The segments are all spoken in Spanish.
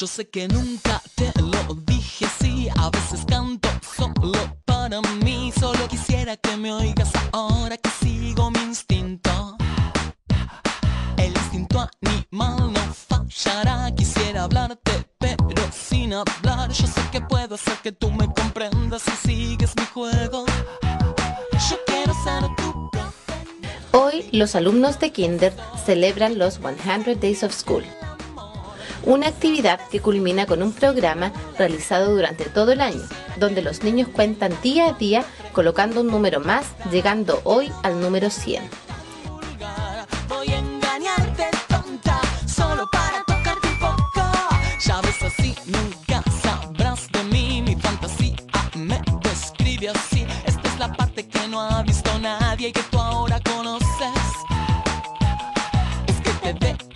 Yo sé que nunca te lo dije así, a veces canto solo para mí. Solo quisiera que me oigas ahora que sigo mi instinto. El instinto animal no fallará. Quisiera hablarte, pero sin hablar. Yo sé que puedo hacer que tú me comprendas si sigues mi juego. Yo quiero ser tu Hoy los alumnos de Kinder celebran los 100 Days of School, una actividad que culmina con un programa realizado durante todo el año, donde los niños cuentan día a día colocando un número más, llegando hoy al número 100. lugar. Voy a engañarte, tonta, solo para tocarte un poco. Ya ves así, nunca sabrás de mí. Mi fantasía me describe así. Esta es la parte que no ha visto nadie que tú ahora conoces. Es que te veo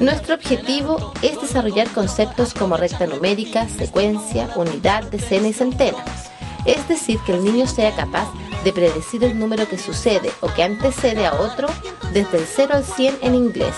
Nuestro objetivo es desarrollar conceptos como recta numérica, secuencia, unidad, decena y centena. Es decir, que el niño sea capaz de predecir el número que sucede o que antecede a otro desde el 0 al 100 en inglés.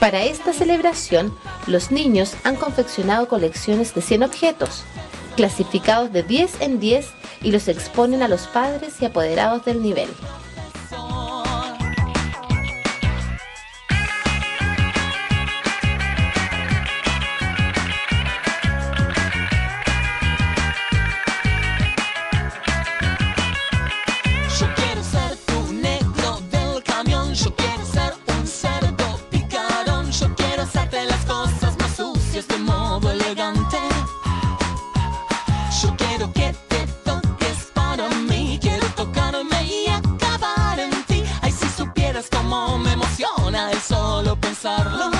Para esta celebración, los niños han confeccionado colecciones de 100 objetos, clasificados de 10 en 10 y los exponen a los padres y apoderados del nivel. Solo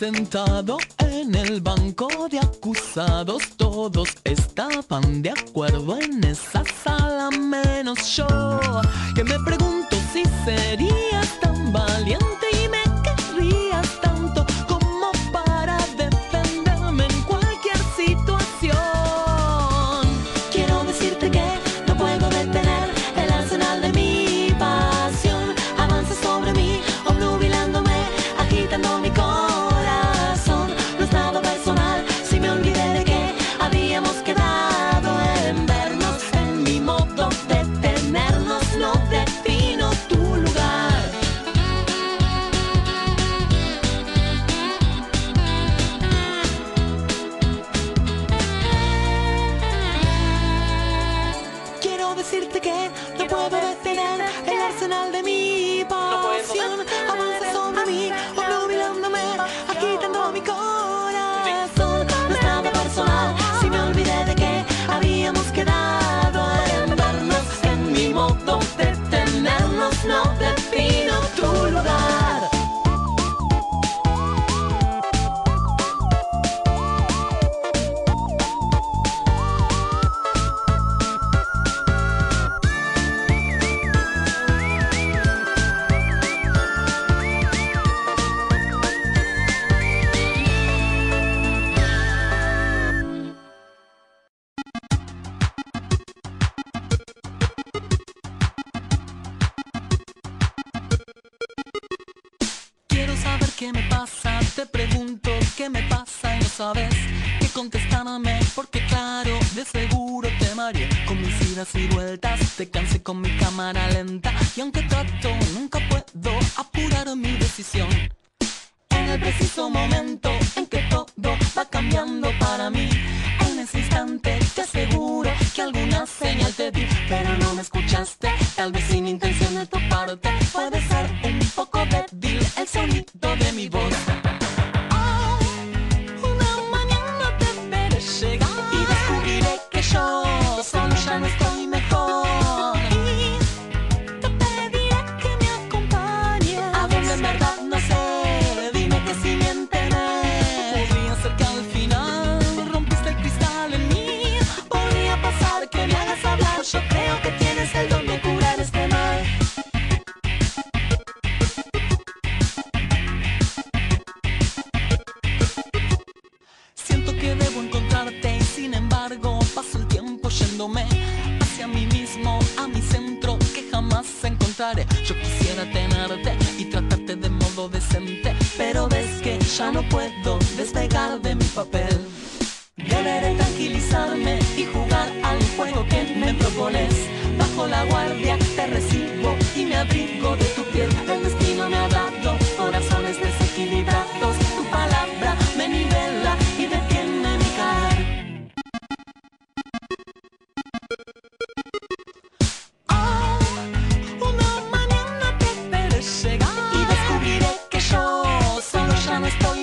sentado en el banco de acusados. Todos estaban de acuerdo en esa sala, menos yo. Que me pregunto si serías ¿Qué me pasa? Te pregunto, ¿qué me pasa? Y no sabes qué contestarme, porque claro, de seguro te mareé con mis idas y vueltas. Te cansé con mi cámara lenta, y aunque trato, nunca puedo apurar mi decisión. En el preciso momento en que todo va cambiando para mí, Yo quisiera tenerte y tratarte de modo decente, pero ves que ya no puedo despegar de mi papel. Deberé tranquilizarme y jugar al juego que me propones. Bajo la guardia te recibo y me abrigo no estoy